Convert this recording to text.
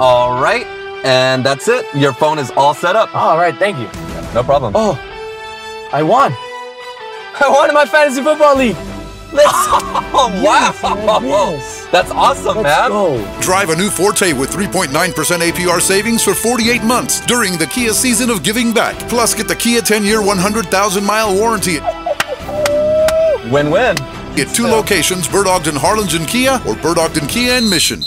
All right. And that's it. Your phone is all set up. All right, thank you. No problem. Oh, I won. I won in my fantasy football league. Let's Oh, Yes, wow. yes. That's awesome, let's man. go. Drive a new Forte with 3.9% APR savings for 48 months during the Kia season of giving back. Plus, get the Kia 10-year, 100,000-mile warranty Win win. Get two locations, Bert Ogden Harlingen Kia or Bert Ogden Kia and Mission.